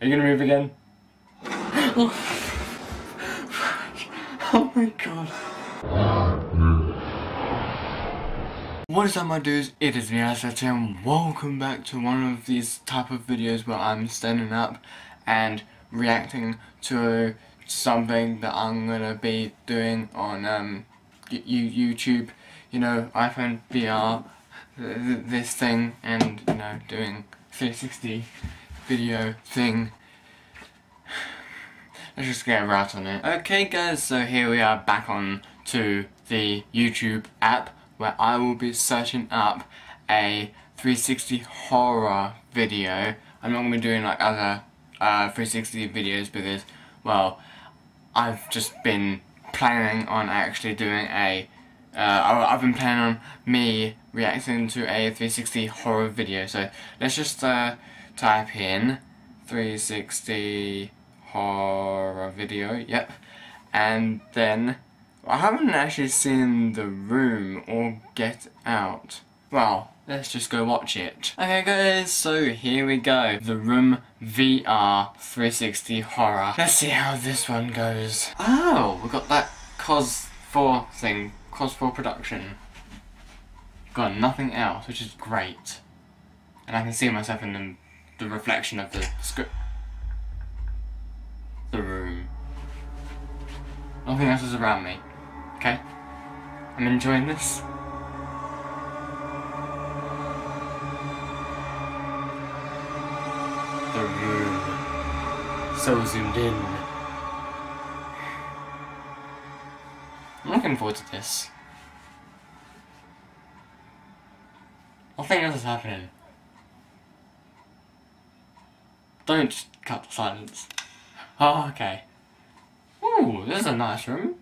Are you gonna move again? oh my god. What is up my dudes, it is me Asset and welcome back to one of these type of videos where I'm standing up and reacting to something that I'm gonna be doing on um, YouTube, you know, iPhone VR, this thing, and you know, doing 360 video thing. Let's just get right on it. Okay guys, so here we are back on to the YouTube app where I will be searching up a 360 horror video. I'm not going to be doing like other uh, 360 videos because, well, I've just been planning on actually doing a uh, I've been planning on me reacting to a 360 horror video so let's just uh, type in 360 horror video, yep. And then, I haven't actually seen The Room or Get Out. Well, let's just go watch it. Okay guys, so here we go. The Room VR 360 horror. Let's see how this one goes. Oh, we got that Cos 4 thing. Cos 4 production. Got nothing else, which is great. And I can see myself in the the reflection of the script. The room. Nothing else is around me. Okay? I'm enjoying this. The room. So zoomed in. I'm looking forward to this. Nothing else is happening. Don't cut the silence. Oh, okay. Ooh, this is a nice room.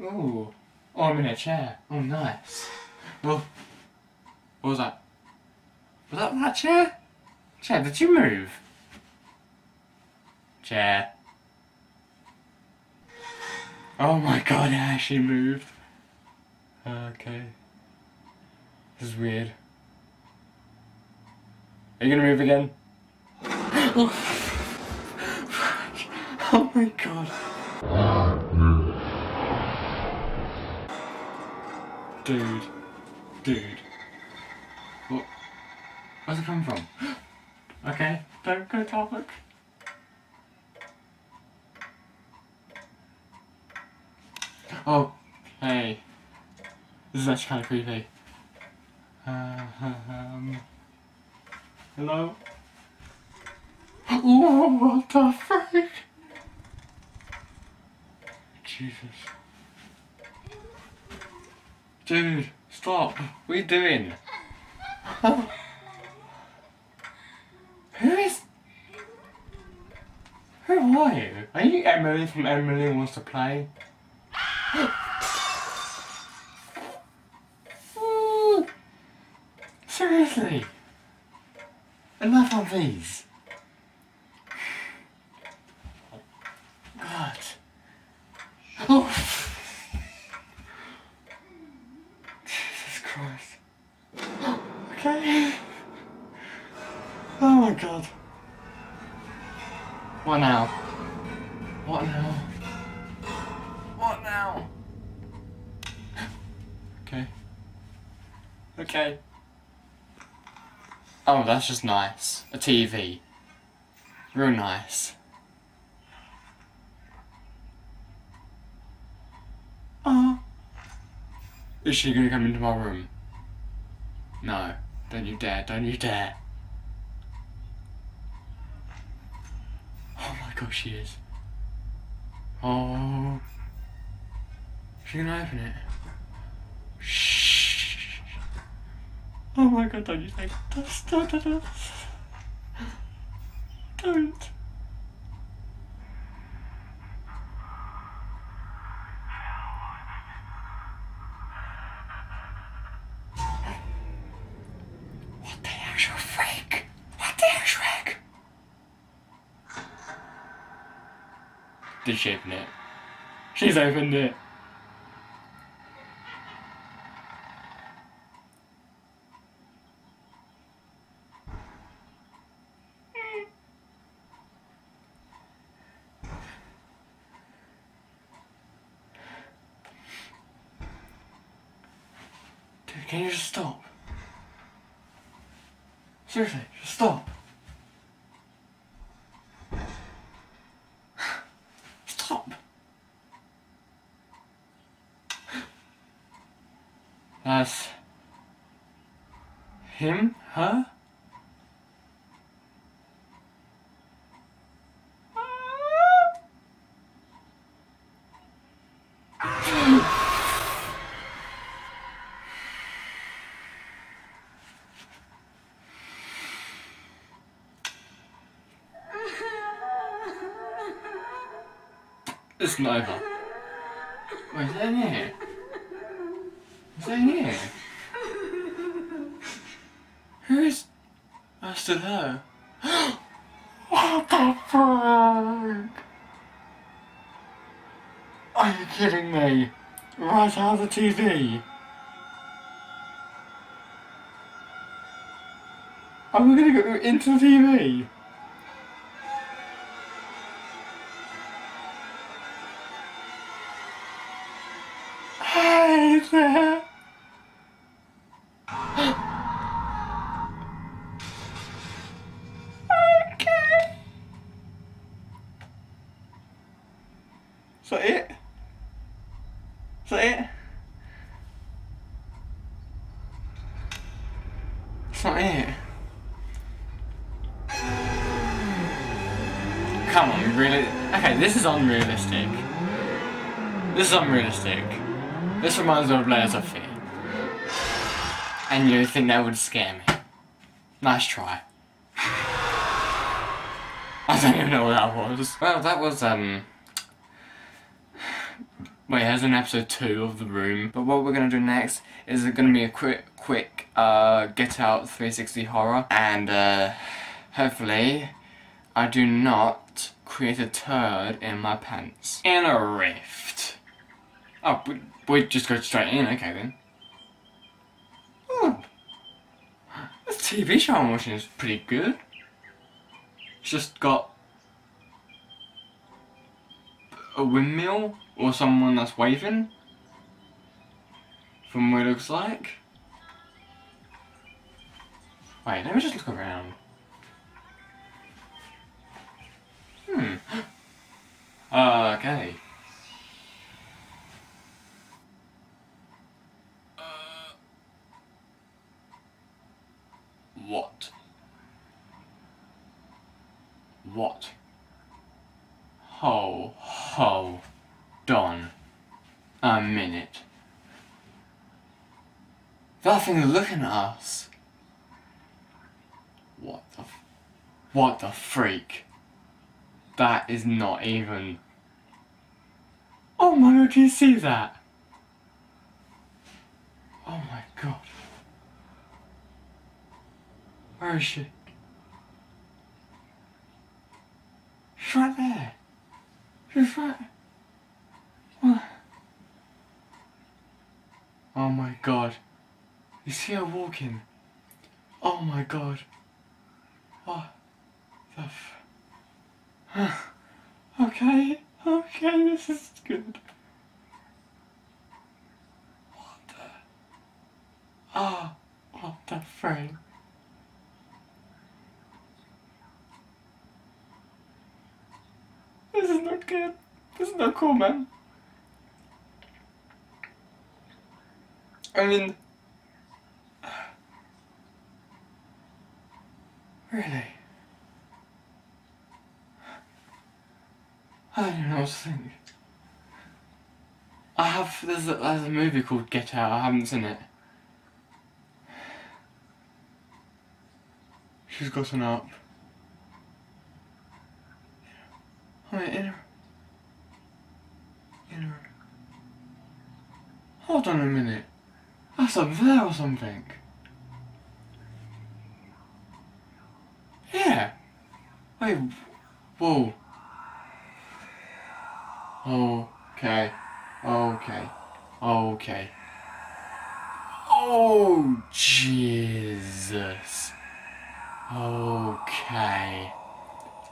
Ooh. Oh, I'm in a chair. Oh, nice. Well, what was that? Was that that chair? Chair, did you move? Chair. Oh my god, it actually moved. Okay. This is weird. Are you gonna move again? oh my god. Dude. Dude. What? Where's it coming from? okay, don't go topic. Oh, hey. This is actually kind of creepy. Uh, um... Hello? Oh, what the frick? Jesus. Dude, stop. What are you doing? Who is... Who are you? Are you Emily from Emily Wants to Play? Seriously? Enough of these. God. Oh. Jesus Christ. Okay. Oh my God. What now? What now? What now? Okay. Okay. Oh, that's just nice. A TV. Real nice. Oh. Is she gonna come into my room? No. Don't you dare, don't you dare. Oh my gosh, she is. Oh. She gonna open it? Oh my god, don't you think? Don't, don't, don't. Don't. What the actual freak? What the actual freak? Did she open it? She's opened it. Can you just stop? Seriously, just stop. Stop. That's him, her? It's not over. Wait, is that in here? Is that in here? Who is... I still her. what the fuck? Are you kidding me? Right out of the TV? Are we gonna go into the TV? That's not it. Come on, really? Okay, this is unrealistic. This is unrealistic. This reminds me of Layers of Fear. And you think that would scare me. Nice try. I don't even know what that was. Well, that was, um... Wait, here's an episode 2 of The Room. But what we're gonna do next is it's gonna be a quick, quick, uh, Get Out 360 horror. And, uh, hopefully, I do not create a turd in my pants. In a rift. Oh, we, we just go straight in, okay then. Oh. This TV show I'm watching is pretty good. It's just got a windmill or someone that's waving from what it looks like. Wait, let me just look around. Hmm. Uh, okay. Uh, what? What? Ho, ho, Don. A minute. That thing is looking at us. What the What the freak? That is not even... Oh my god, do you see that? Oh my god. Where is she? She's right there. She's right. What? Oh my god. You see her walking? Oh my god. What the f- Okay, okay, this is good. What the? Oh, what the frame? This is not good. This is not cool, man. I mean, really? I don't know what to think. I have there's a, there's a movie called Get Out. I haven't seen it. She's gotten up. I mean, in her, in her. Hold on a minute. That's up there or something. Yeah. Wait. Whoa. Okay. Okay. Okay. Oh, Jesus. Okay.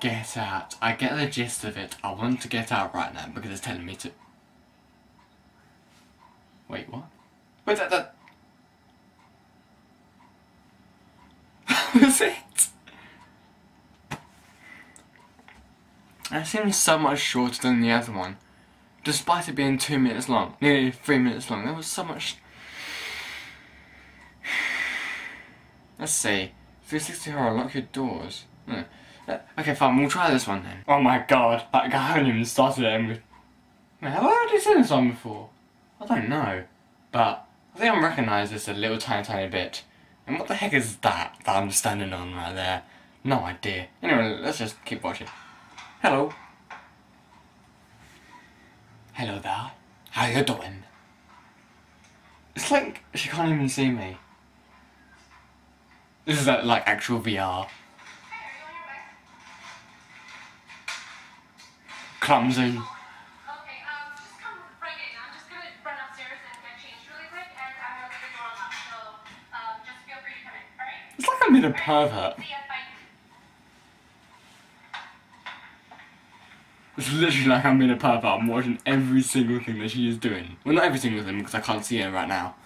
Get out. I get the gist of it. I want to get out right now because it's telling me to. Wait, what? Wait, that. that... Was it. It seems so much shorter than the other one. Despite it being two minutes long, nearly three minutes long, there was so much... Let's see. 360 horror, lock your doors. Hmm. Uh, okay, fine, we'll try this one then. Oh my god, that guy hasn't even started it. Man, have I already seen this one before? I don't know. But I think I'm recognise this a little tiny, tiny bit. And what the heck is that that I'm standing on right there? No idea. Anyway, let's just keep watching. Hello. Hello there. How you doing? It's like she can't even see me. This is like, like actual VR. Clumsy. Okay, um, just come right in. It's literally like I'm being a pervert. I'm watching every single thing that she is doing. Well, not every single thing because I can't see her right now.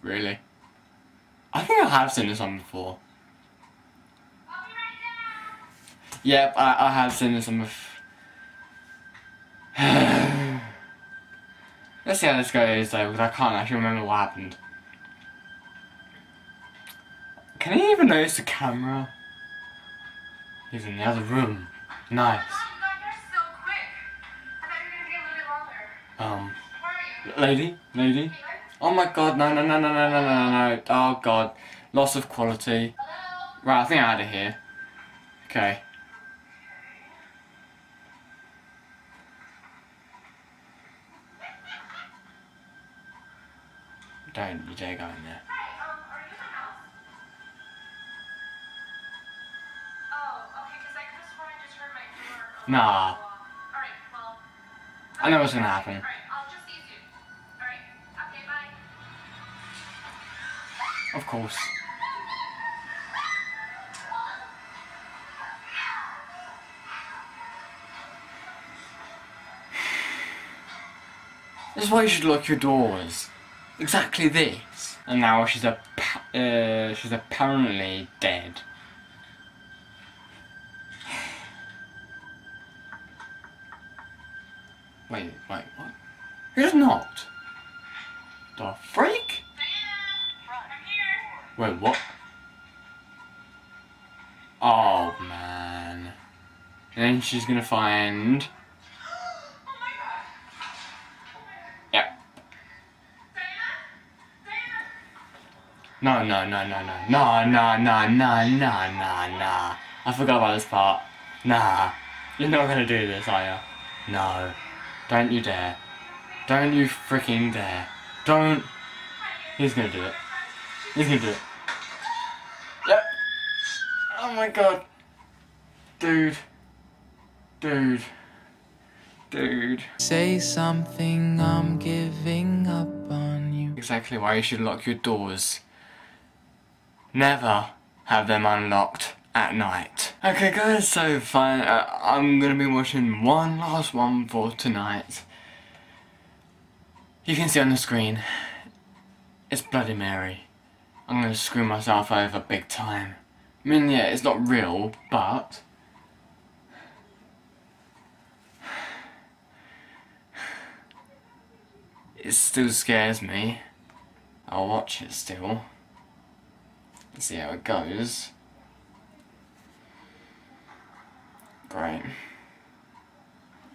Really? I think I have seen this one before. Yep, I, I have seen this one before. Let's see how this goes though, because I can't actually remember what happened. Can he even notice the camera? He's in the other room. Nice. Oh, you got here so quick. I thought you were gonna be a little bit longer. Um, Where are you? lady, lady. Oh my god, no, no, no, no, no, no, no, no. Oh god. Loss of quality. Hello? Right, I think I'm out of here. Okay. Don't you dare go in there. Nah. Alright, well. I know what's gonna happen. Alright, I'll just see you soon. Alright, okay, bye. Of course. This is why you should lock your doors. Exactly this. And now she's a uh, she's apparently dead. Wait, wait, what? Who's not? The freak? Wait, what? Oh man. And then she's gonna find. Yep. No, no, no, no, no, no, no, no, no, no, no, no. I forgot about this part. Nah. You're not gonna do this, are ya? No. Don't you dare. Don't you freaking dare. Don't. He's gonna do it. He's gonna do it. Yep. Oh my god. Dude. Dude. Dude. Say something, I'm giving up on you. Exactly why you should lock your doors. Never have them unlocked at night. Okay guys, so fine, uh, I'm gonna be watching one last one for tonight. You can see on the screen, it's Bloody Mary. I'm gonna screw myself over big time. I mean, yeah, it's not real, but... It still scares me. I'll watch it still. Let's See how it goes. Great.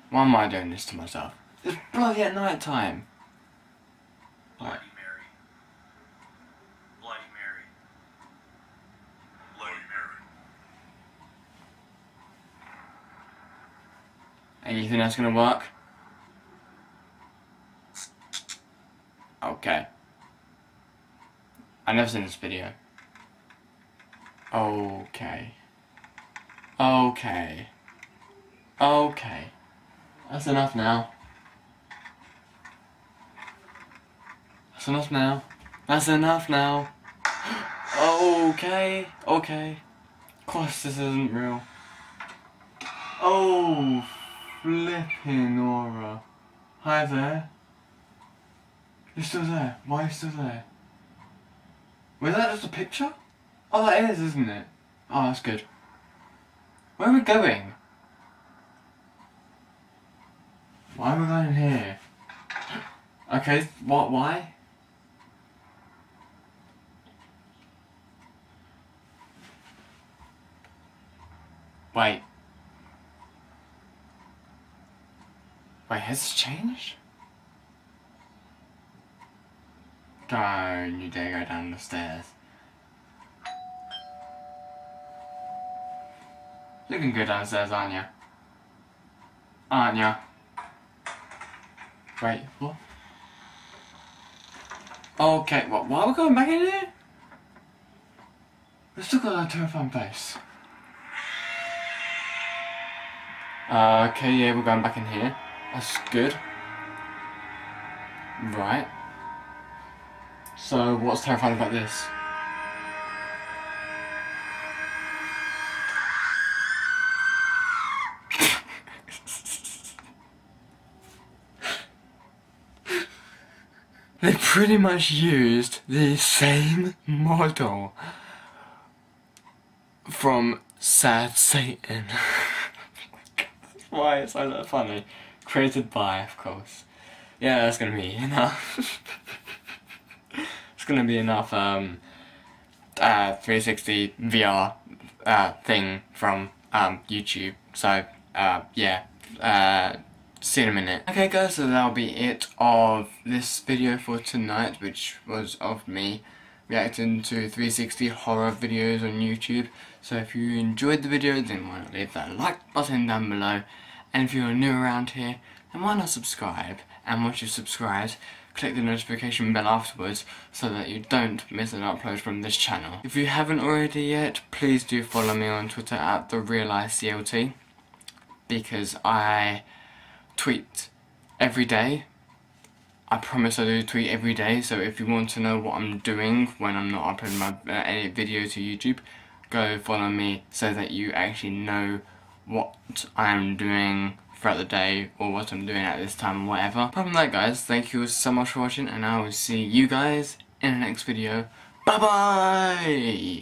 Why am I doing this to myself? It's bloody at night time. Bloody Mary. Bloody Mary. Bloody Mary. And you think that's gonna work? Okay. I've never seen this video. Okay. Okay. Okay. That's enough now. That's enough now. That's enough now. okay. Okay. Of course this isn't real. Oh, flipping aura. Hi there. You're still there. Why are you still there? Was that just a picture? Oh, that is, isn't it? Oh, that's good. Where are we going? Why am I going here? Okay, what, why? Wait. Wait, has this changed? Don't you dare go down the stairs. You can go downstairs, aren't you? Aren't you? Wait, what? Okay, what? Why are we going back in here? We've still got that terrifying face. Okay, yeah, we're going back in here. That's good. Right. So, what's terrifying about this? They pretty much used the same model from Sad Satan. Why is that funny? Created by, of course. Yeah, that's gonna be enough. it's gonna be enough um, uh, 360 VR uh, thing from um, YouTube. So, uh, yeah. See you in a minute. Okay guys, so that'll be it of this video for tonight, which was of me reacting to 360 horror videos on YouTube. So if you enjoyed the video, then why not leave that like button down below. And if you're new around here, then why not subscribe? And once you've subscribed, click the notification bell afterwards so that you don't miss an upload from this channel. If you haven't already yet, please do follow me on Twitter at the RealiSeeLT because I tweet every day. I promise I do tweet every day, so if you want to know what I'm doing when I'm not uploading my uh, any video to YouTube, go follow me so that you actually know what I'm doing throughout the day or what I'm doing at this time whatever. Apart from that guys, thank you so much for watching and I will see you guys in the next video. Bye bye!